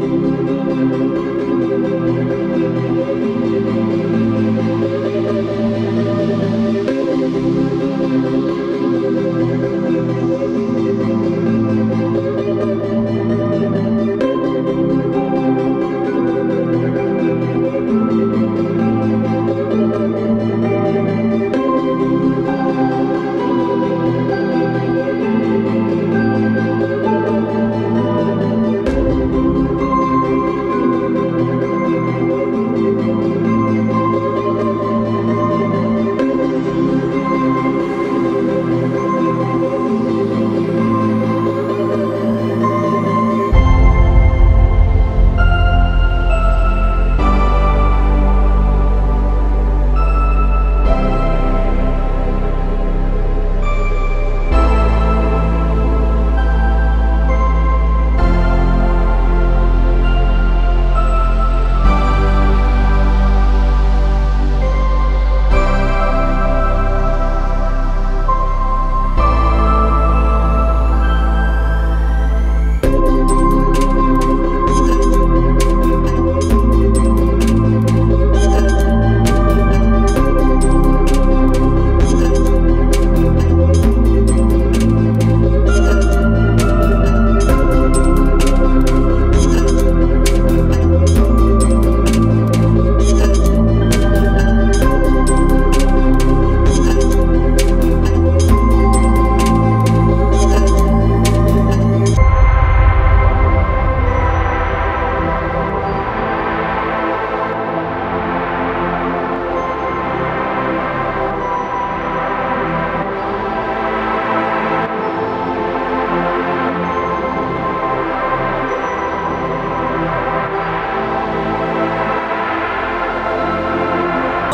you.